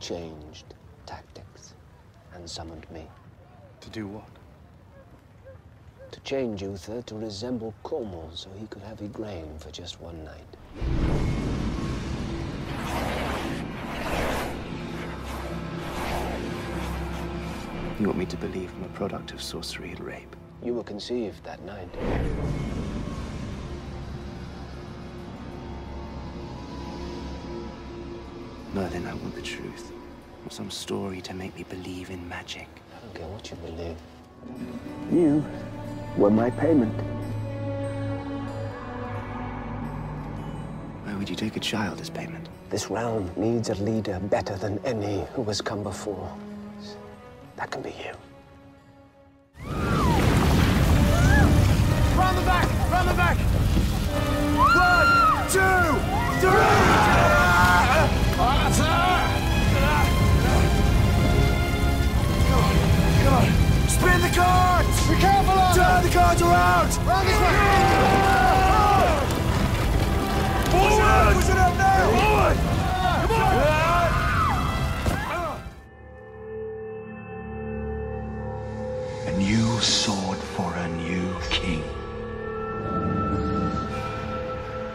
changed tactics and summoned me. To do what? To change Uther to resemble Cornwall so he could have Igraine for just one night. You want me to believe I'm a product of sorcery and rape? You were conceived that night. Merlin, I want the truth. I want some story to make me believe in magic. I don't care what you believe. You were my payment. Why would you take a child as payment? This realm needs a leader better than any who has come before. That can be you. Round the back! Round the back! One, two, three! Turn the cards around! Round this way! Forward! Push it up now! Forward! Come on! A new sword for a new king.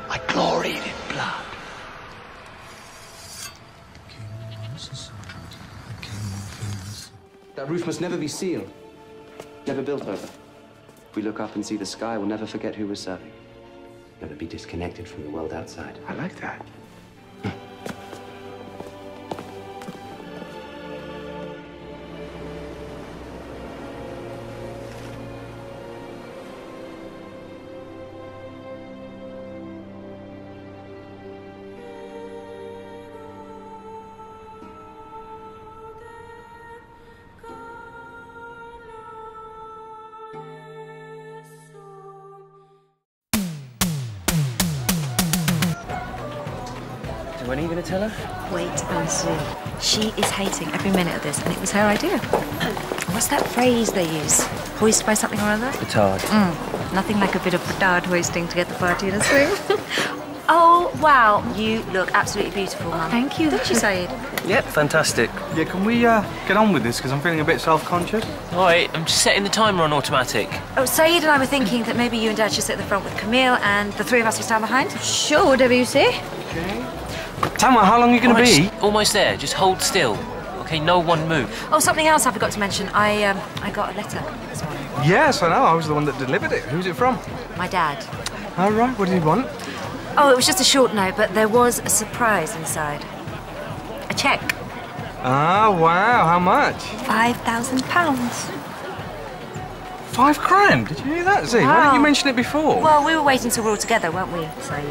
I gloried in blood. That roof must never be sealed, never built over. If we look up and see the sky, we'll never forget who we're serving. Never be disconnected from the world outside. I like that. When are you going to tell her? Wait and see. She is hating every minute of this, and it was her idea. What's that phrase they use? Hoist by something or other? Petard. Mm, nothing like a bit of petard hoisting to get the party in a swing. oh, wow. You look absolutely beautiful, Mum. Thank you. Don't you, Syed? Yep, fantastic. Yeah, can we uh, get on with this? Because I'm feeling a bit self-conscious. All right, I'm just setting the timer on automatic. Oh, Syed and I were thinking that maybe you and Dad should sit at the front with Kamil, and the three of us will stand behind. Sure, whatever you say. Tamwar, how long are you going to Almost- be? Almost there. Just hold still. Okay, no one move. Oh, something else I forgot to mention. I um, I got a letter this morning. Yes, I know. I was the one that delivered it. Who's it from? My dad. All right. What did he want? Oh, it was just a short note, but there was a surprise inside. A check. Ah, wow. How much? Five thousand pounds. Five grand. Did you hear that, Z? Why didn't you mention it before? Well, we were waiting till we're all together, weren't we, Syed?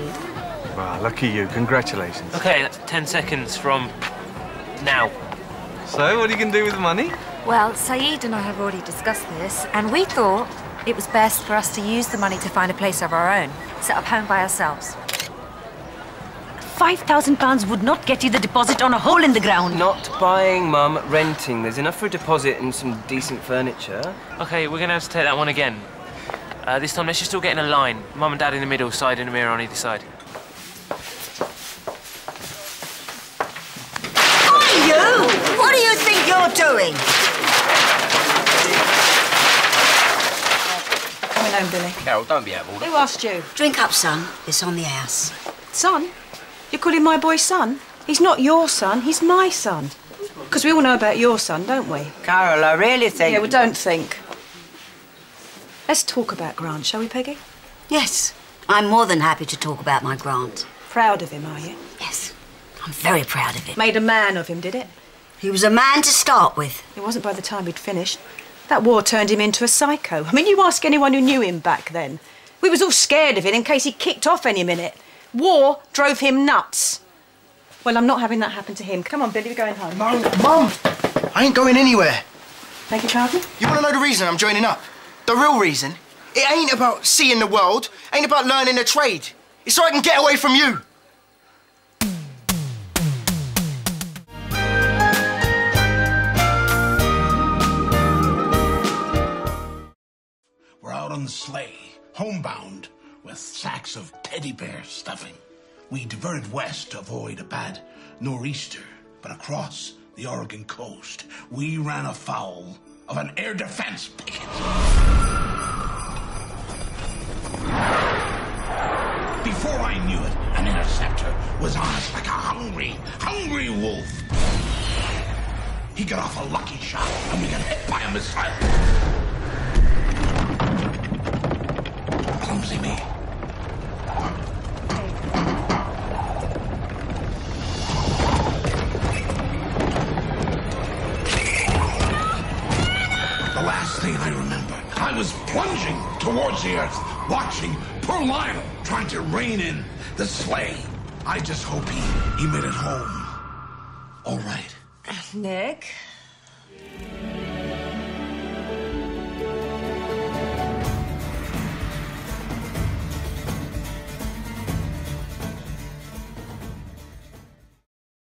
Well, lucky you. Congratulations. Okay, that's 10 seconds from now. So, what are you going to do with the money? Well, Syed and I have already discussed this, and we thought it was best for us to use the money to find a place of our own, set up home by ourselves. Five thousand pounds would not get you the deposit on a hole in the ground. Not buying, Mum, renting. There's enough for a deposit and some decent furniture. Okay, we're going to have to take that one again. Uh, this time, let's just all get in a line. Mum and Dad in the middle, Syed and Amira on either side. You? What do you think you're doing? Coming home, Billy. Carol, don't be out of order. Who asked you? Drink up, son. It's on the house. Son? You're calling my boy son? He's not your son, he's my son. Because we all know about your son, don't we? Carol, I really think. Yeah, well, don't think. Let's talk about Grant, shall we, Peggy? Yes. I'm more than happy to talk about my Grant. Proud of him, are you? Yes. I'm very proud of him. Made a man of him, did it? He was a man to start with. It wasn't by the time he'd finished. That war turned him into a psycho. I mean, you ask anyone who knew him back then. We was all scared of him in case he kicked off any minute. War drove him nuts. Well, I'm not having that happen to him. Come on, Billy, we're going home. Mum, Mum, I ain't going anywhere. Thank you, Charlie. You want to know the reason I'm joining up? The real reason? It ain't about seeing the world, ain't about learning a trade. It's so I can get away from you. Out on the sleigh, homebound, with sacks of teddy bear stuffing. We diverted west to avoid a bad nor'easter, but across the Oregon coast, we ran afoul of an air defense picket. Before I knew it, an interceptor was on us like a hungry, hungry wolf. He got off a lucky shot, and we got hit by a missile. Me. The last thing I remember, I was plunging towards the earth, watching poor Lionel trying to rein in the sleigh. I just hope he, he made it home. All right. Nick,